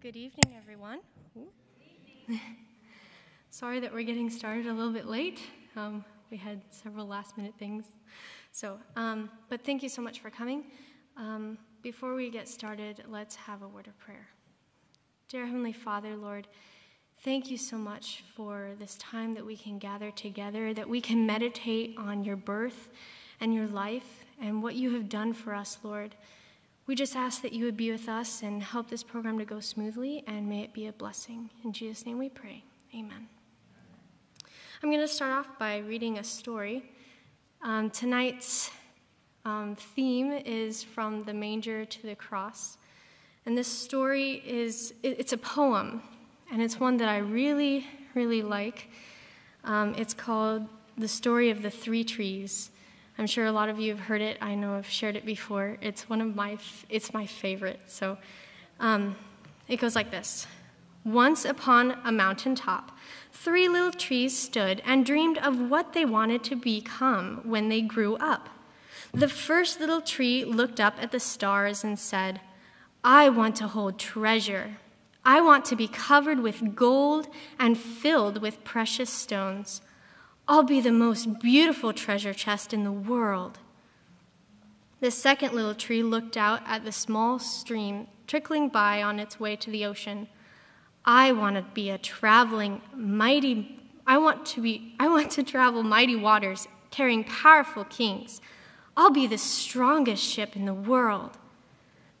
Good evening, everyone. Sorry that we're getting started a little bit late. Um, we had several last minute things. So, um, but thank you so much for coming. Um, before we get started, let's have a word of prayer. Dear Heavenly Father, Lord, thank you so much for this time that we can gather together, that we can meditate on your birth and your life and what you have done for us, Lord. We just ask that you would be with us and help this program to go smoothly, and may it be a blessing. In Jesus' name we pray. Amen. I'm going to start off by reading a story. Um, tonight's um, theme is from the manger to the cross. And this story is, it's a poem, and it's one that I really, really like. Um, it's called The Story of the Three Trees. I'm sure a lot of you have heard it. I know I've shared it before. It's one of my, it's my favorite. So um, it goes like this Once upon a mountain top, three little trees stood and dreamed of what they wanted to become when they grew up. The first little tree looked up at the stars and said, I want to hold treasure. I want to be covered with gold and filled with precious stones. I'll be the most beautiful treasure chest in the world. The second little tree looked out at the small stream trickling by on its way to the ocean. I want to be a traveling mighty I want to be I want to travel mighty waters carrying powerful kings. I'll be the strongest ship in the world.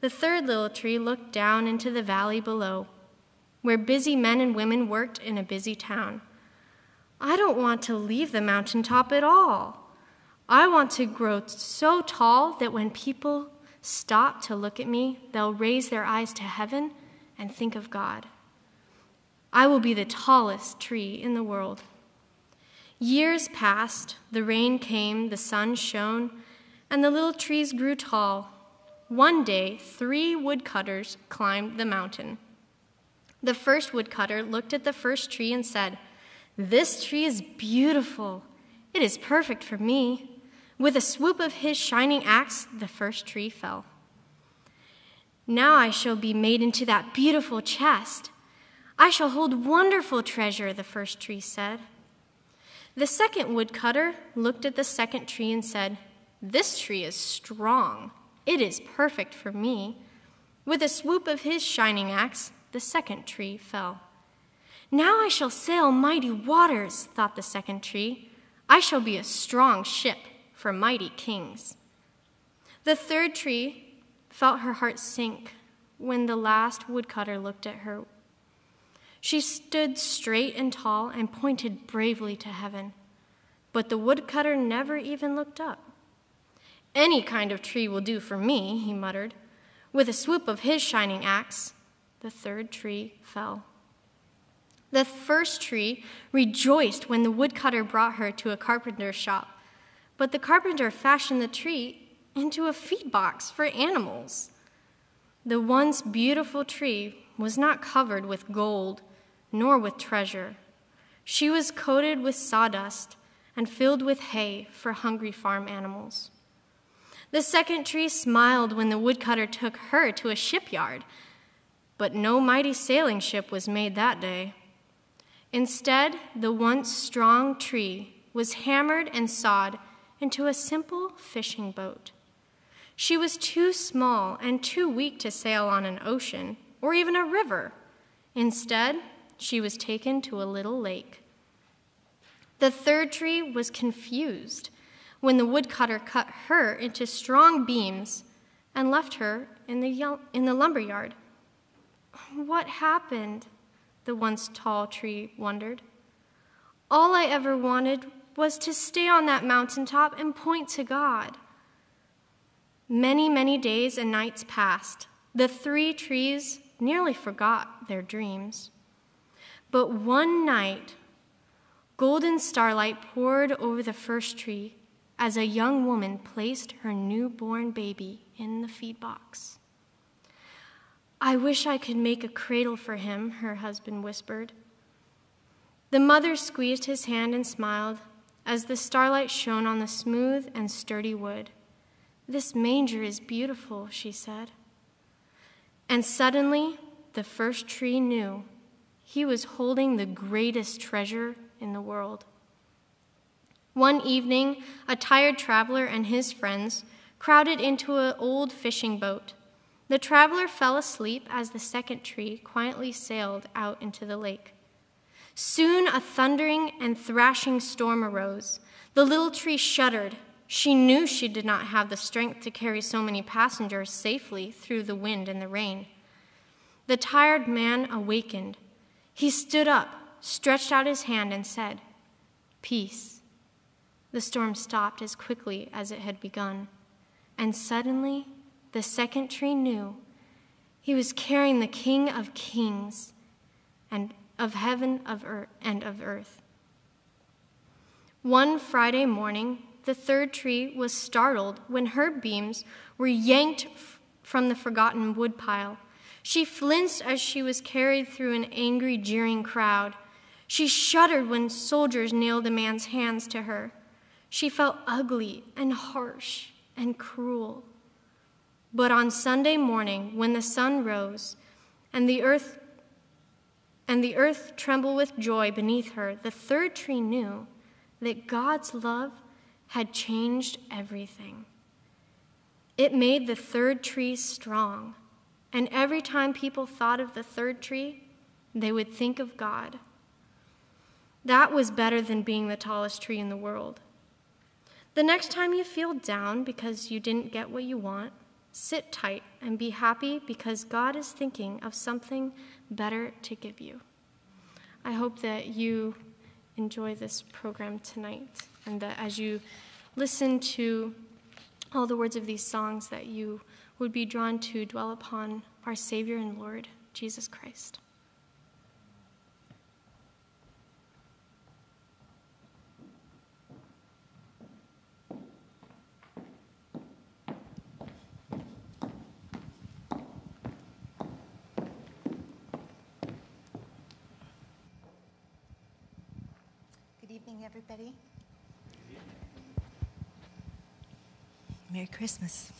The third little tree looked down into the valley below, where busy men and women worked in a busy town. I don't want to leave the mountaintop at all. I want to grow so tall that when people stop to look at me, they'll raise their eyes to heaven and think of God. I will be the tallest tree in the world. Years passed, the rain came, the sun shone, and the little trees grew tall. One day, three woodcutters climbed the mountain. The first woodcutter looked at the first tree and said, this tree is beautiful. It is perfect for me. With a swoop of his shining axe, the first tree fell. Now I shall be made into that beautiful chest. I shall hold wonderful treasure, the first tree said. The second woodcutter looked at the second tree and said, This tree is strong. It is perfect for me. With a swoop of his shining axe, the second tree fell. Now I shall sail mighty waters, thought the second tree. I shall be a strong ship for mighty kings. The third tree felt her heart sink when the last woodcutter looked at her. She stood straight and tall and pointed bravely to heaven, but the woodcutter never even looked up. Any kind of tree will do for me, he muttered. With a swoop of his shining axe, the third tree fell. The first tree rejoiced when the woodcutter brought her to a carpenter's shop, but the carpenter fashioned the tree into a feed box for animals. The once beautiful tree was not covered with gold nor with treasure. She was coated with sawdust and filled with hay for hungry farm animals. The second tree smiled when the woodcutter took her to a shipyard, but no mighty sailing ship was made that day. Instead, the once strong tree was hammered and sawed into a simple fishing boat. She was too small and too weak to sail on an ocean or even a river. Instead, she was taken to a little lake. The third tree was confused when the woodcutter cut her into strong beams and left her in the, in the lumber yard. What happened? The once tall tree wondered. All I ever wanted was to stay on that mountaintop and point to God. Many, many days and nights passed. The three trees nearly forgot their dreams. But one night, golden starlight poured over the first tree as a young woman placed her newborn baby in the feed box. I wish I could make a cradle for him, her husband whispered. The mother squeezed his hand and smiled as the starlight shone on the smooth and sturdy wood. This manger is beautiful, she said. And suddenly, the first tree knew he was holding the greatest treasure in the world. One evening, a tired traveler and his friends crowded into an old fishing boat. The traveler fell asleep as the second tree quietly sailed out into the lake. Soon a thundering and thrashing storm arose. The little tree shuddered. She knew she did not have the strength to carry so many passengers safely through the wind and the rain. The tired man awakened. He stood up, stretched out his hand, and said, Peace. The storm stopped as quickly as it had begun, and suddenly the second tree knew he was carrying the King of Kings and of heaven of earth, and of earth. One Friday morning, the third tree was startled when her beams were yanked f- from the forgotten woodpile. She flinched as she was carried through an angry, jeering crowd. She shuddered when soldiers nailed a man's hands to her. She felt ugly and harsh and cruel. But on Sunday morning, when the sun rose and the earth and the earth trembled with joy beneath her, the third tree knew that God's love had changed everything. It made the third tree strong, and every time people thought of the third tree, they would think of God. That was better than being the tallest tree in the world. The next time you feel down because you didn't get what you want, sit tight and be happy because God is thinking of something better to give you. I hope that you enjoy this program tonight and that as you listen to all the words of these songs that you would be drawn to dwell upon our Savior and Lord, Jesus Christ. Everybody. Merry Christmas.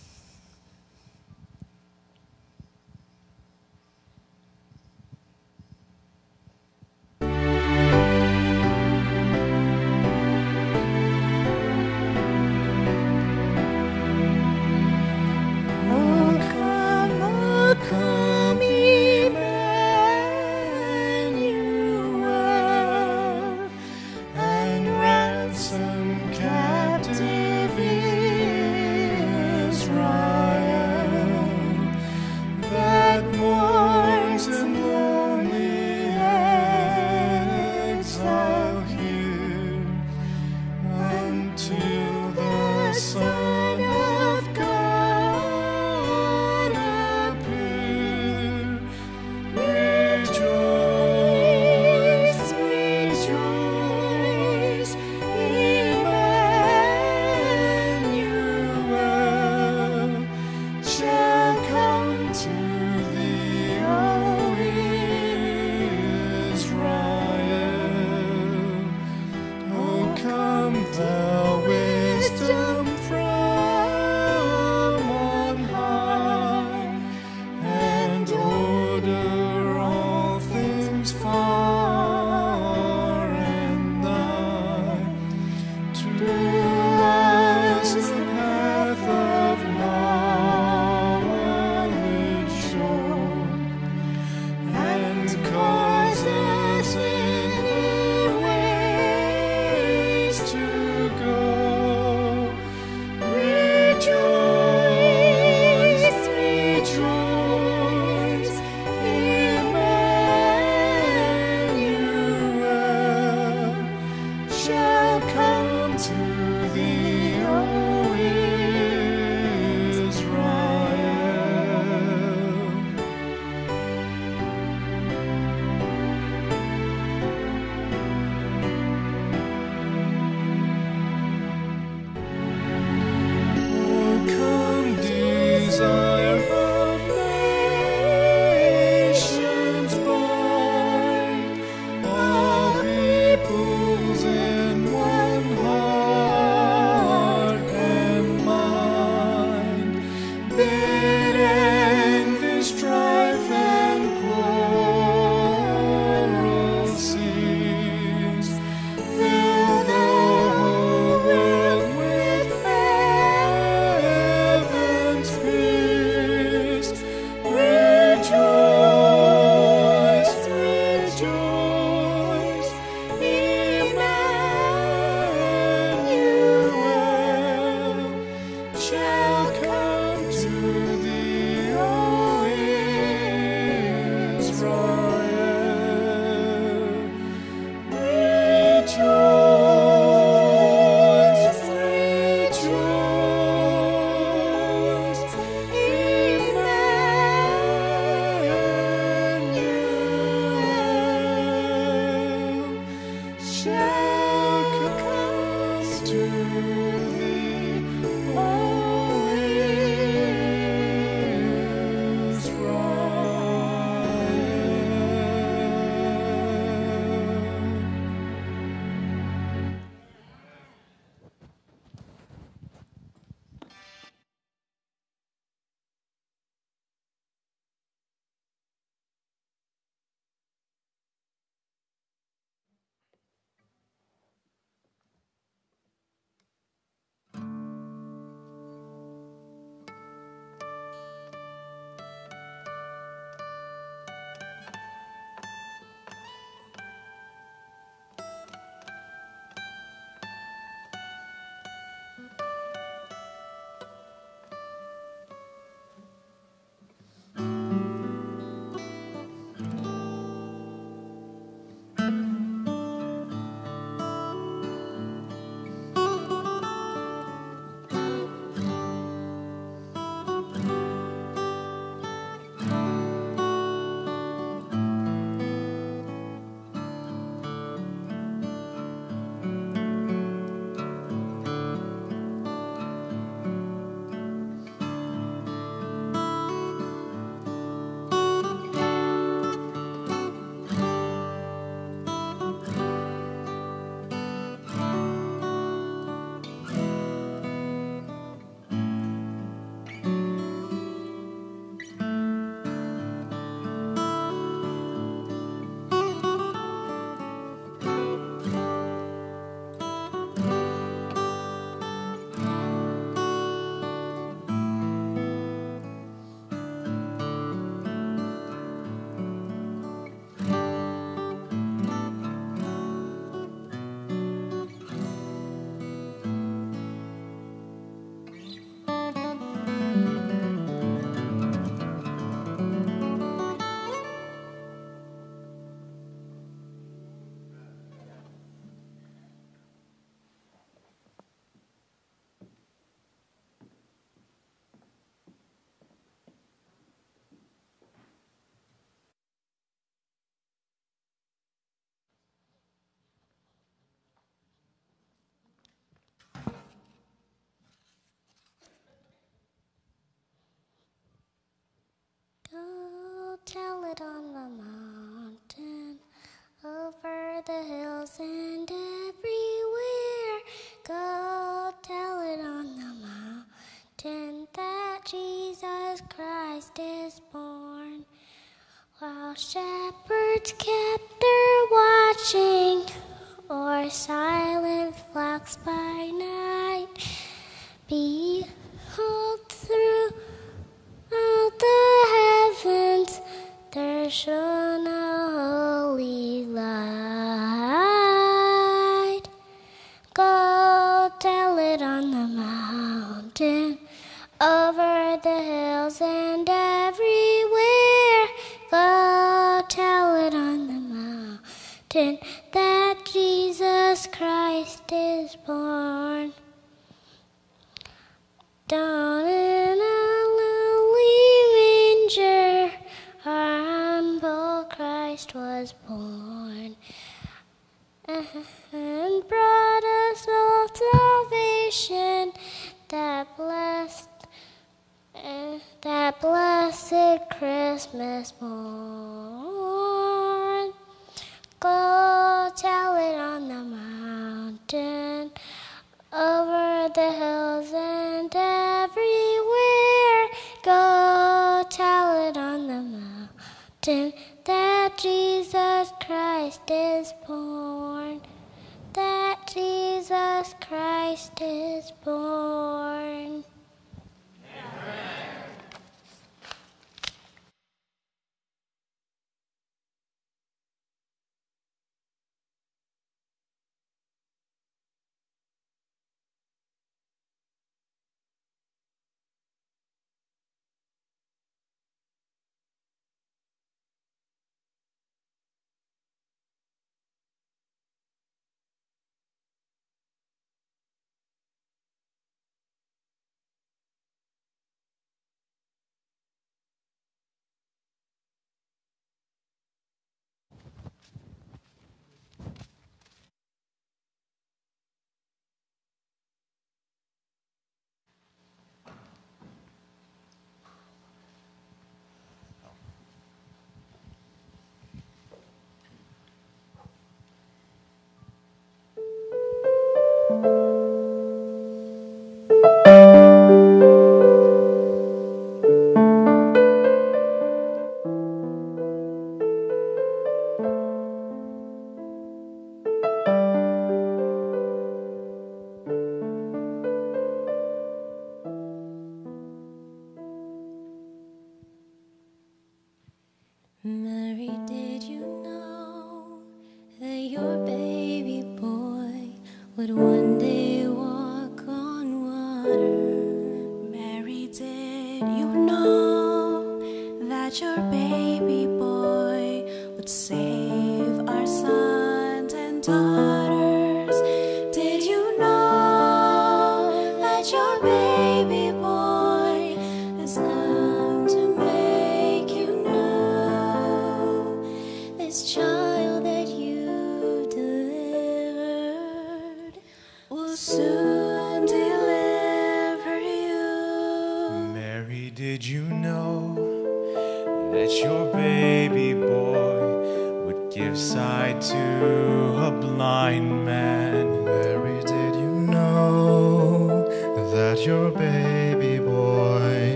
to the hills and everywhere. Go tell it on the mountain that Jesus Christ is born. While shepherds kept their watching, or silent flocks by night. that Jesus Christ is born, that Jesus Christ is born.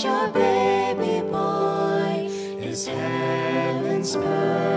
your baby boy is heaven's bird.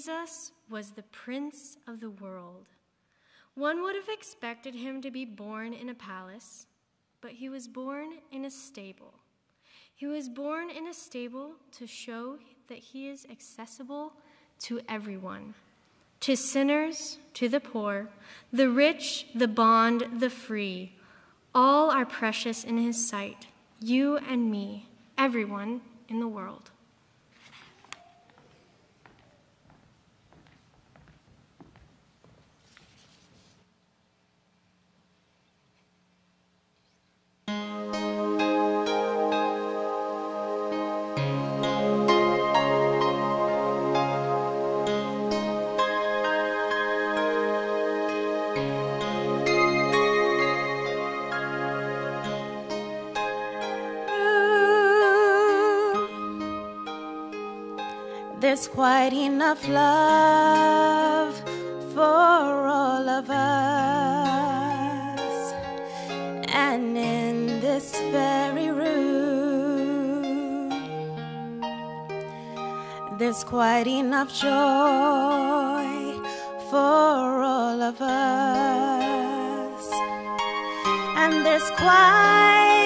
Jesus was the Prince of the world. One would have expected him to be born in a palace, but he was born in a stable. He was born in a stable to show that he is accessible to everyone to sinners, to the poor, the rich, the bond, the free. All are precious in his sight, you and me, everyone in the world. There's quite enough love for all of us. And in this very room, there's quite enough joy for all of us. And there's quite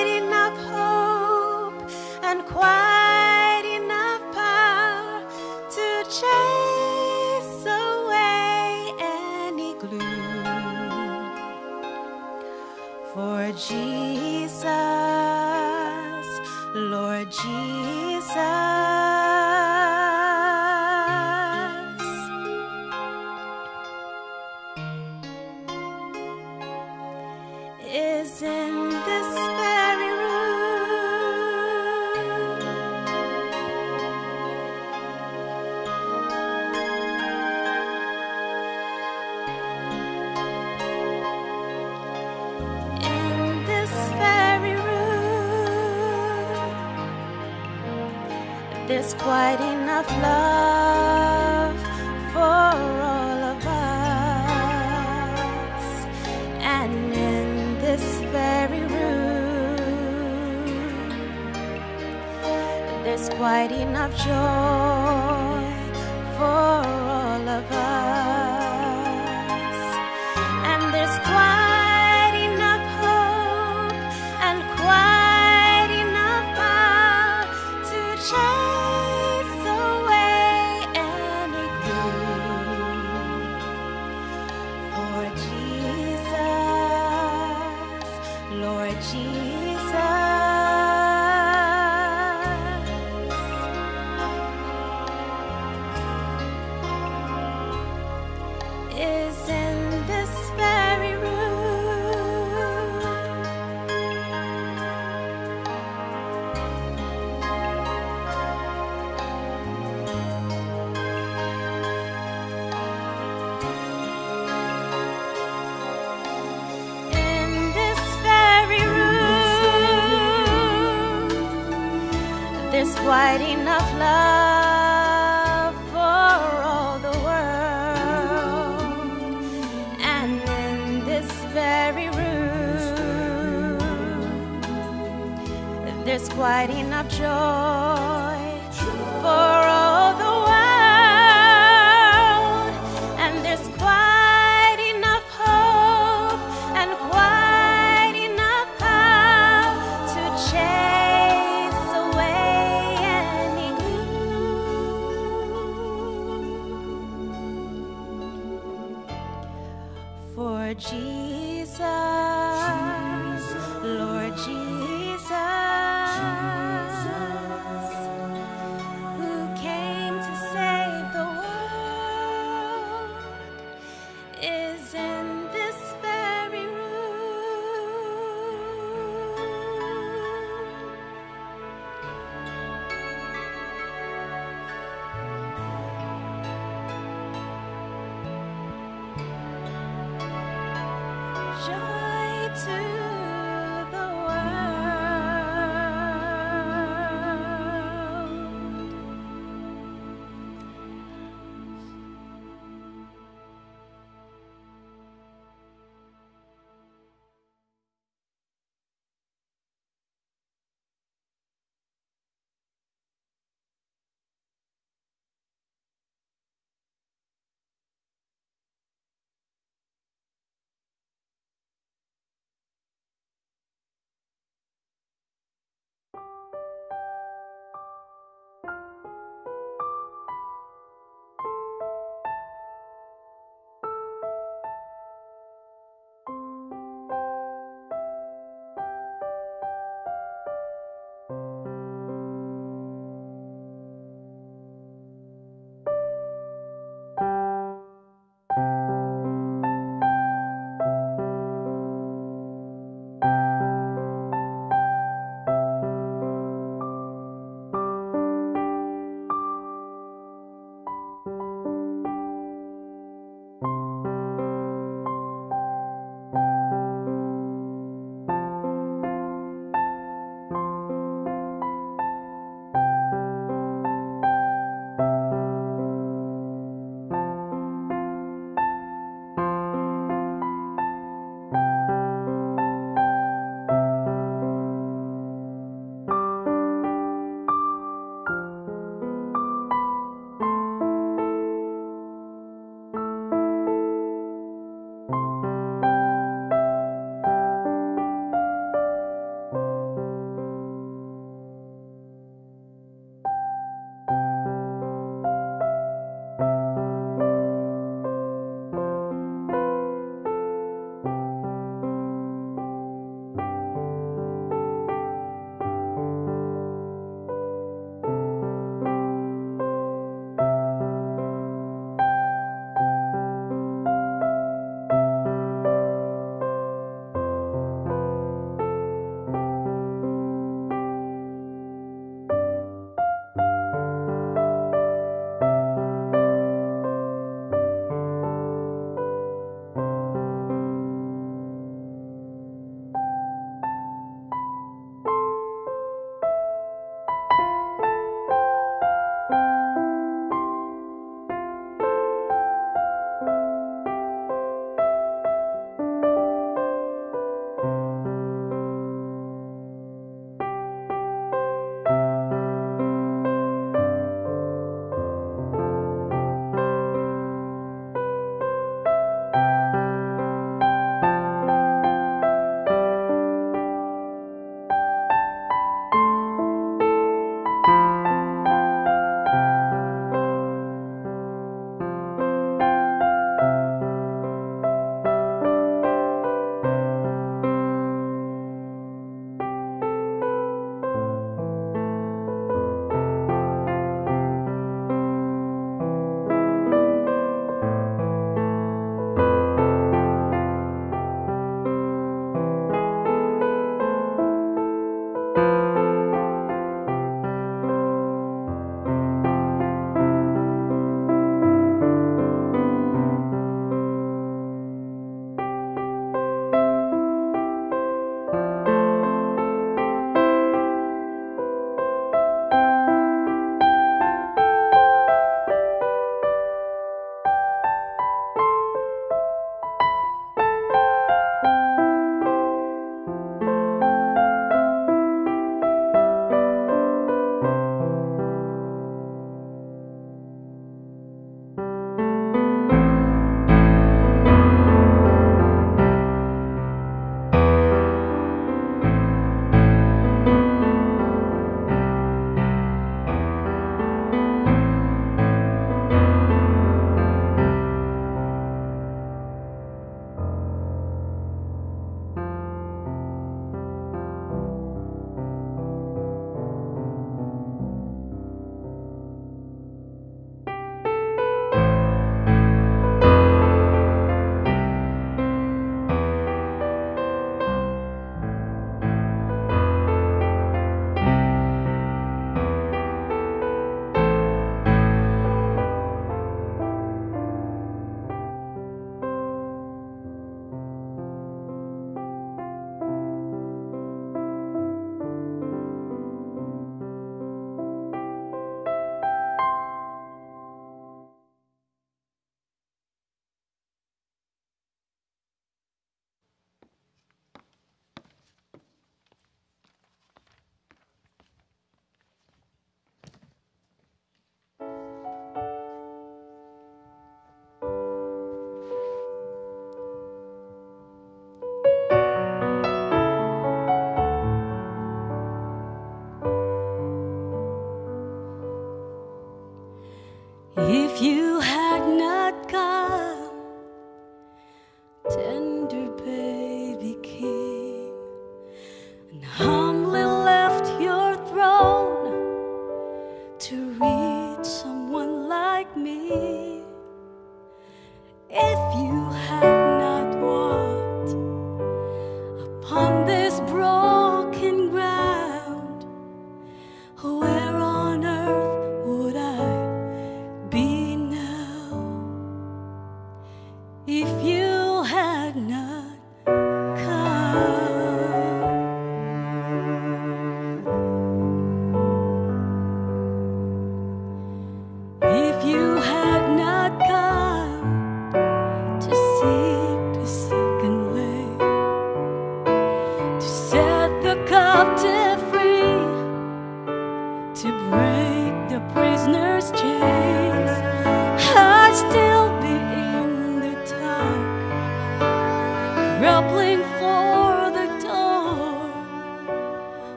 quite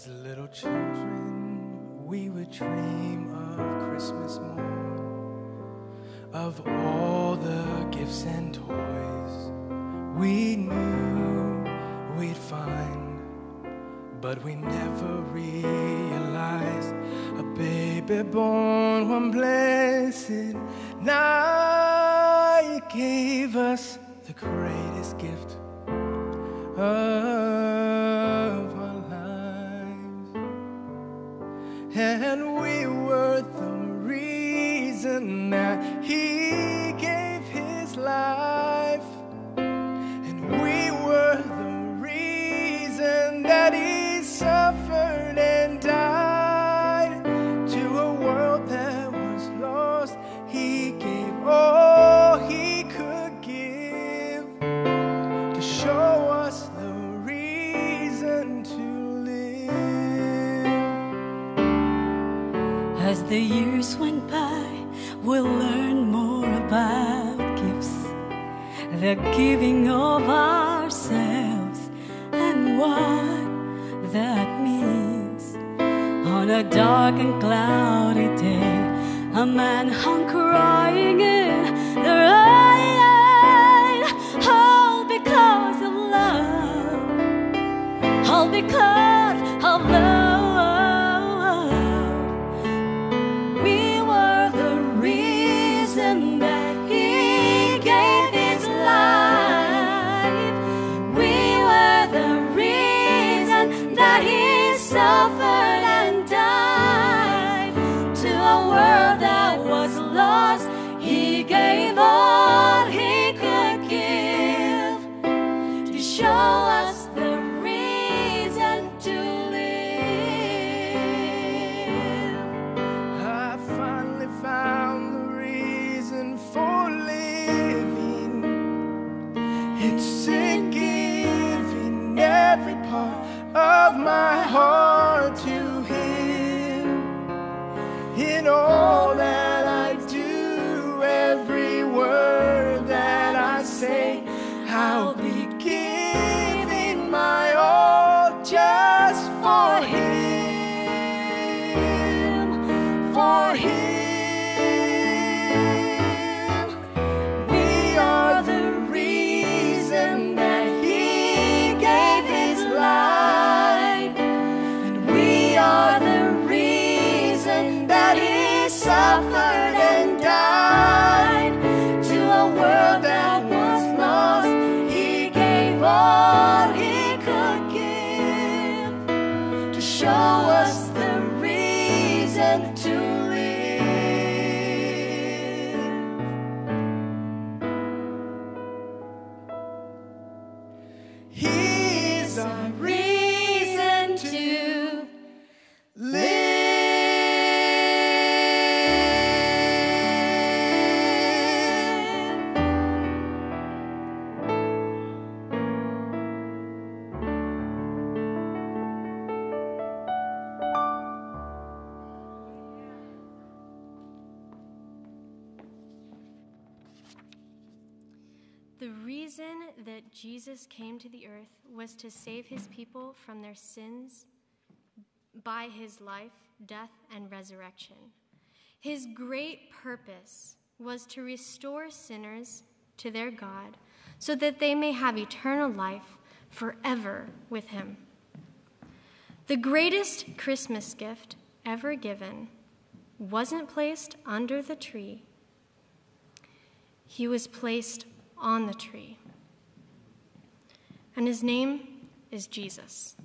As little children, we would dream of Christmas morn, of all the gifts and toys we knew we'd find. But we never realized a baby born one blessed night gave us the greatest gift. That means. On a dark and cloudy day, a man hung crying in the rain, all because of love, all because of love. A reason Jesus came to the earth was to save his people from their sins by his life, death, and resurrection. His great purpose was to restore sinners to their God so that they may have eternal life forever with him. The greatest Christmas gift ever given wasn't placed under the tree, he was placed on the tree. And his name is Jesus.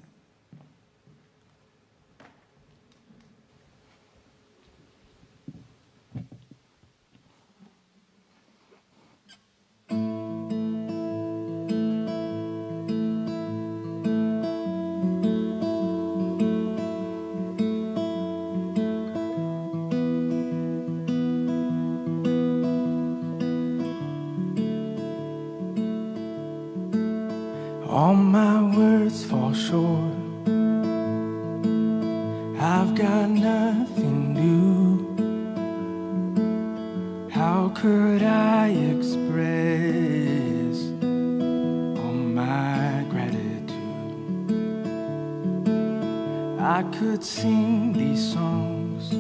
I could sing these songs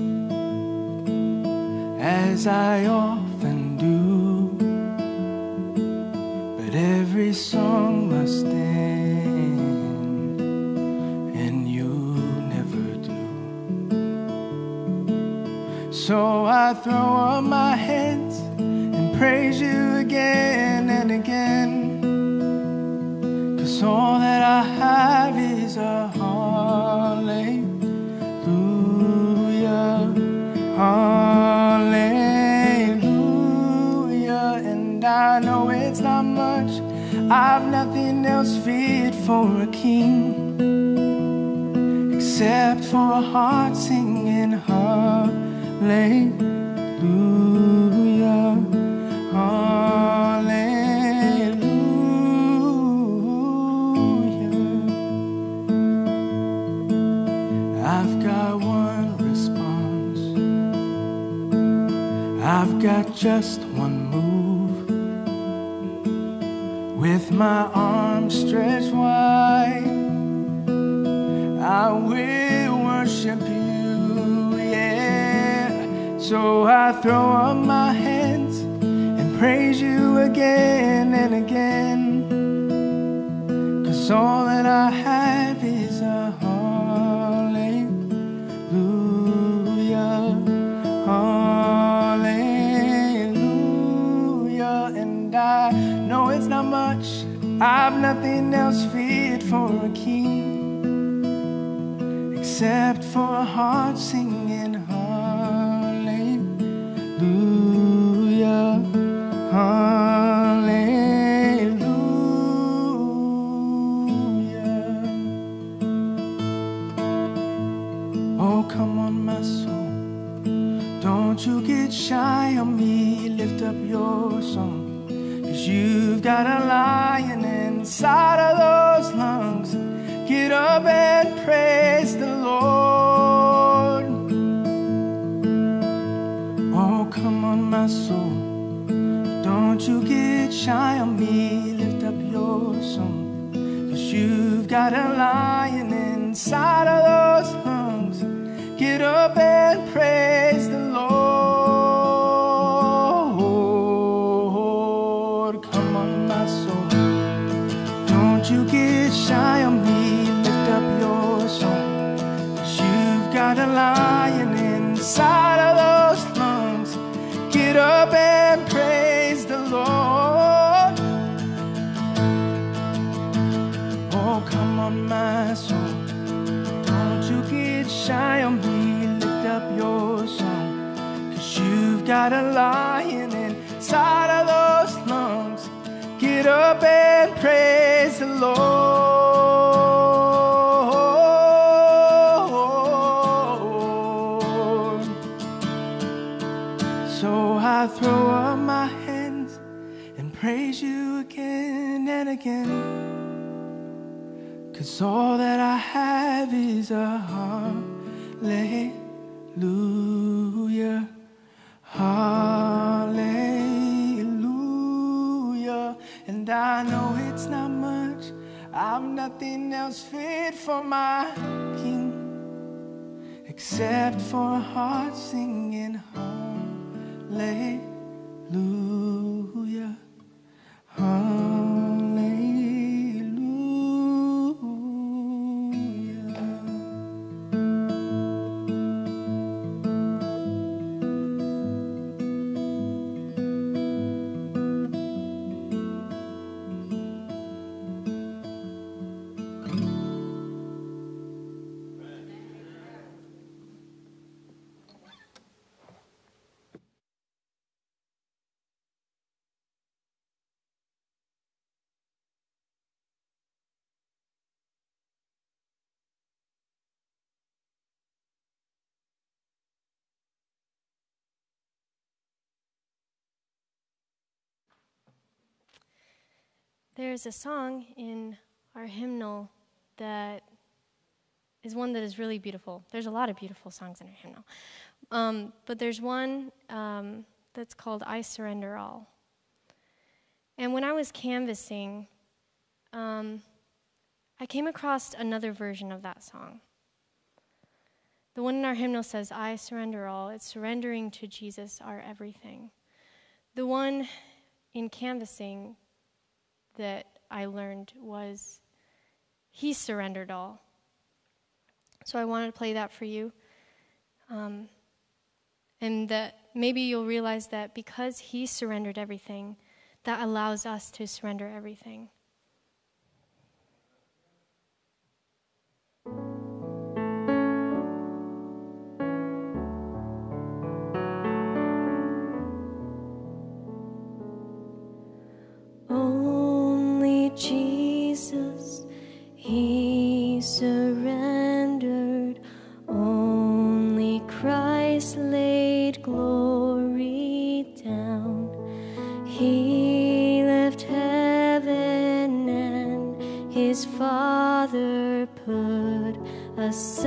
as I often do. But every song must end, and you never do. So I throw up my hands and praise you again and again. Cause all that I have is a I've nothing else fit for a king except for a heart singing hallelujah, hallelujah. I've got one response. I've got just with my arms stretched wide. I will worship you, yeah. So I throw up my hands and praise you again and again. Cause all that I have is I've nothing else fit for a king except for a heart singing for a heart singing home. hallelujah, There's a song in our hymnal that is one that is really beautiful. There's a lot of beautiful songs in our hymnal. Um, but there's one um, that's called I Surrender All. And when I was canvassing, um, I came across another version of that song. The one in our hymnal says, I surrender all. It's surrendering to Jesus, our everything. The one in canvassing that I learned was, He surrendered all. So I wanted to play that for you. Um, and that maybe you'll realize that because He surrendered everything, that allows us to surrender everything. His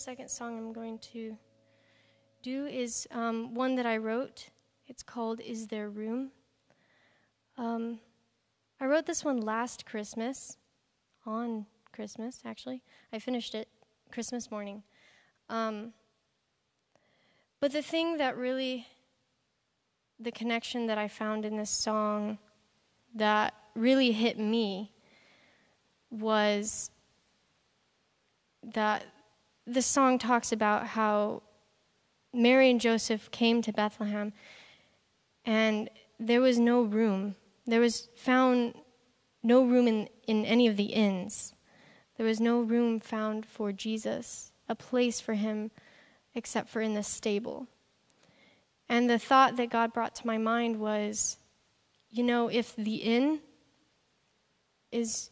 second song I'm going to do is um, one that I wrote. It's called Is There Room? Um, I wrote this one last Christmas, on Christmas, actually. I finished it Christmas morning. Um, but the thing that really, the connection that I found in this song that really hit me was that the song talks about how Mary and Joseph came to Bethlehem and there was no room. There was found no room in, in any of the inns. There was no room found for Jesus, a place for him except for in the stable. And the thought that God brought to my mind was you know, if the inn is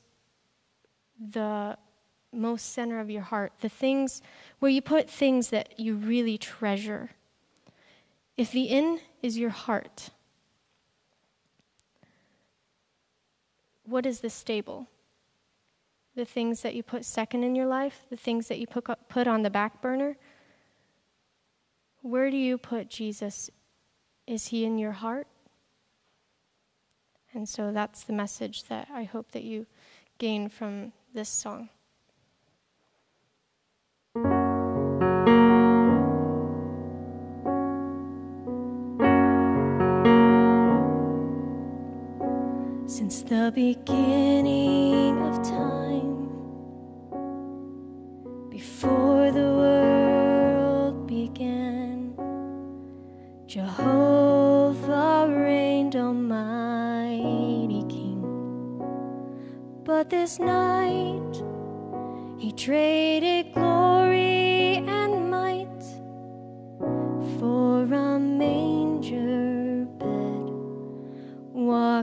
the most center of your heart, the things where you put things that you really treasure, if the inn is your heart, what is the stable? The things that you put second in your life, the things that you put, put on the back burner? Where do you put Jesus? Is he in your heart? And so that's the message that I hope that you gain from this song. The beginning of time, before the world began, Jehovah reigned Almighty King. But this night, He traded glory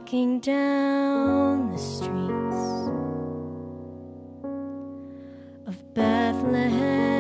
walking down the streets of Bethlehem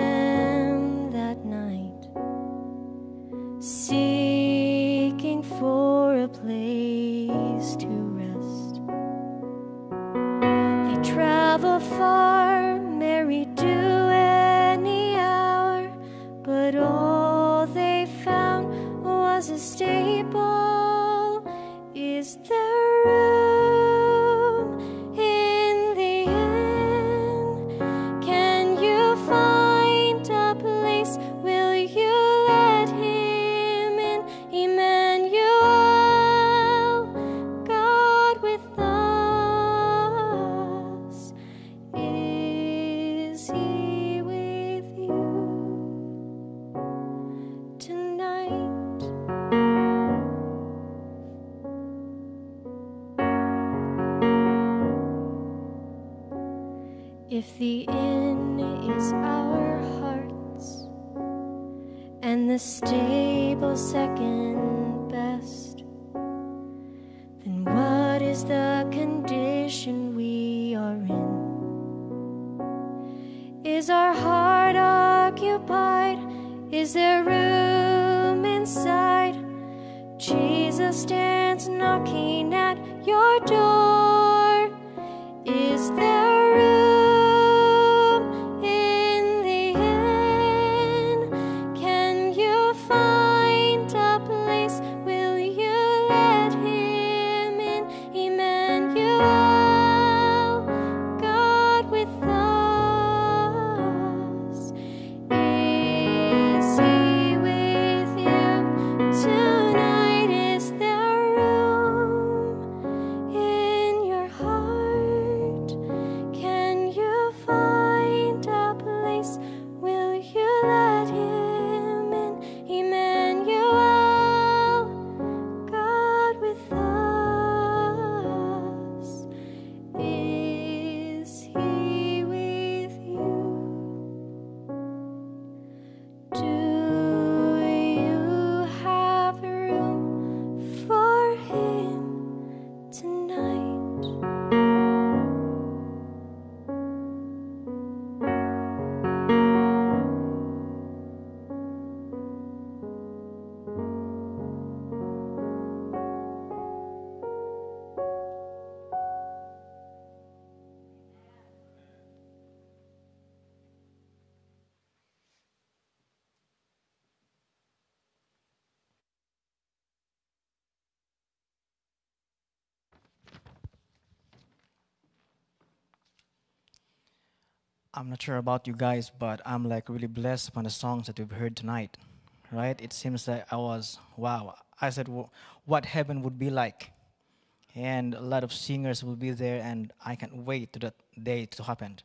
I'm not sure about you guys, but I'm like really blessed upon the songs that we've heard tonight, right? It seems like I was, wow. I said, "Wh- what heaven would be like. And a lot of singers will be there, and I can't wait to that day to happen.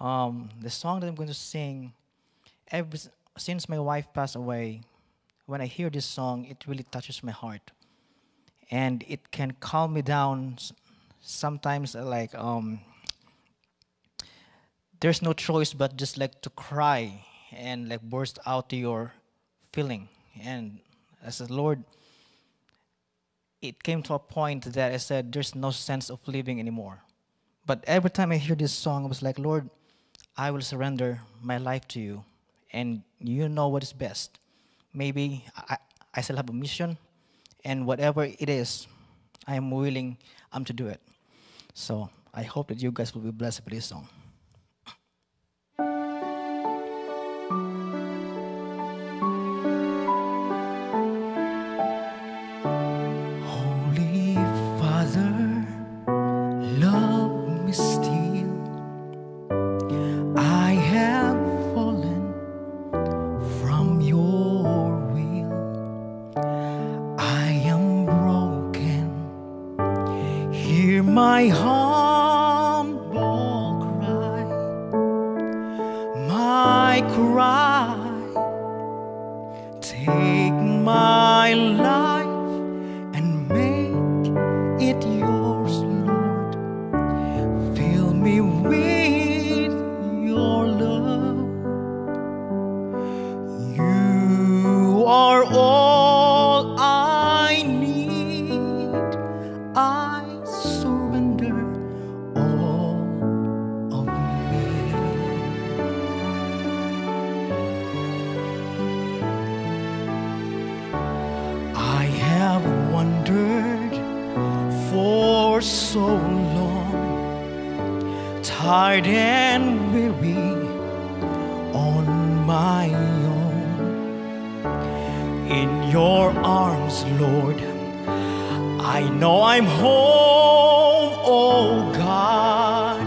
Um, the song that I'm going to sing, ever since my wife passed away, when I hear this song, it really touches my heart. And it can calm me down. Sometimes, like, um, there's no choice but just like to cry and like burst out your feeling. And I said, lord it came to a point that i said there's no sense of living anymore. But every time i hear this song i was like lord i will surrender my life to you and you know what is best. Maybe i, I still have a mission and whatever it is i am willing um, to do it. So i hope that you guys will be blessed by this song I know I'm home, oh God,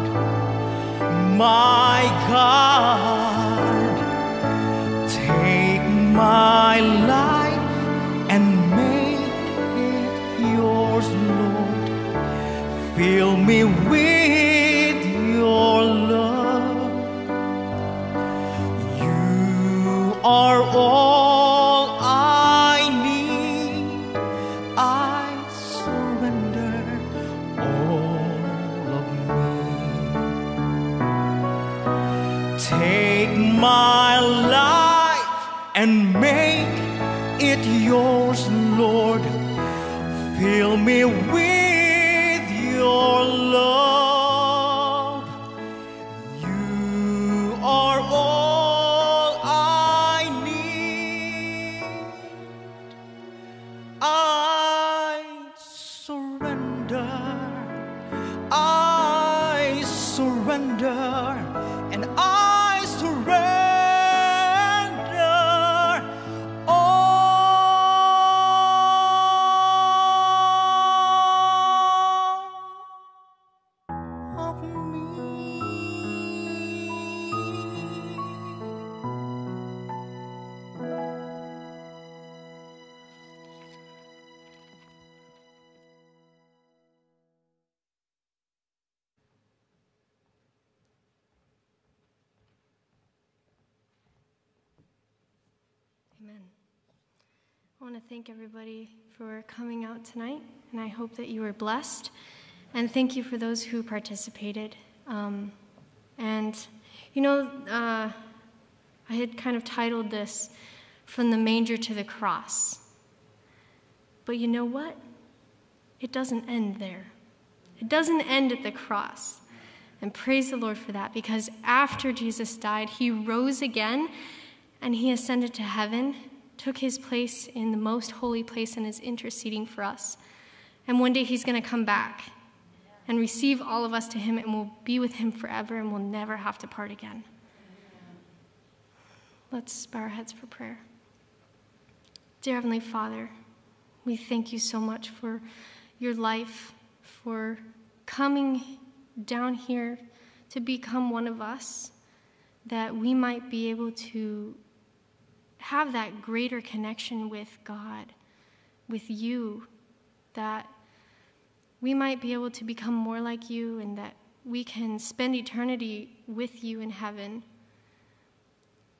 my God. Take my life and make it yours, Lord. Fill me with yours, Lord. Fill me want to thank everybody for coming out tonight, and I hope that you were blessed. And thank you for those who participated. Um, and, you know, uh, I had kind of titled this From the Manger to the Cross. But you know what? It doesn't end there. It doesn't end at the cross. And praise the Lord for that, because after Jesus died, he rose again and he ascended to heaven, took his place in the most holy place, and is interceding for us. And one day he's going to come back and receive all of us to him, and we'll be with him forever, and we'll never have to part again. Let's bow our heads for prayer. Dear Heavenly Father, we thank you so much for your life, for coming down here to become one of us, that we might be able to have that greater connection with God, with you, that we might be able to become more like you and that we can spend eternity with you in heaven.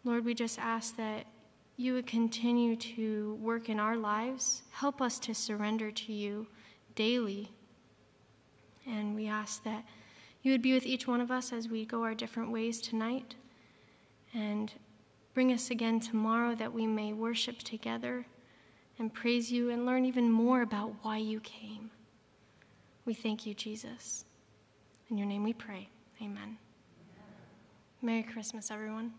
Lord, we just ask that you would continue to work in our lives. Help us to surrender to you daily. And we ask that you would be with each one of us as we go our different ways tonight. And bring us again tomorrow that we may worship together and praise you and learn even more about why you came. We thank you, Jesus. In your name we pray. Amen. Merry Christmas, everyone.